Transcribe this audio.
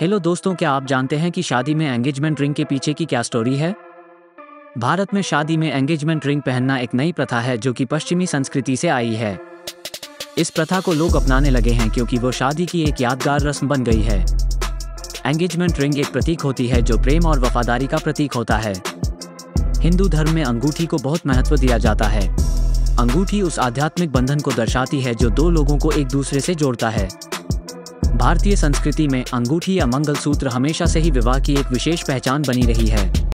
Hello दोस्तों, क्या आप जानते हैं कि शादी में एंगेजमेंट रिंग के पीछे की क्या स्टोरी है? भारत में शादी में एंगेजमेंट रिंग पहनना एक नई प्रथा है जो कि पश्चिमी संस्कृति से आई है। इस प्रथा को लोग अपनाने लगे हैं क्योंकि वो शादी की एक यादगार रस्म बन गई है। एंगेजमेंट रिंग एक प्रतीक होती है जो प्रेम और वफादारी का प्रतीक होता है। हिंदू धर्म में अंगूठी को बहुत महत्व दिया जाता है। अंगूठी उस आध्यात्मिक बंधन को दर्शाती है जो दो लोगों को एक दूसरे से जोड़ता है। भारतीय संस्कृति में अंगूठी या मंगलसूत्र हमेशा से ही विवाह की एक विशेष पहचान बनी रही है।